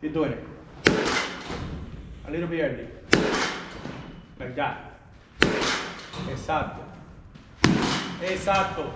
Keep doing it. A little bit early. Like that. Exacto. Exacto.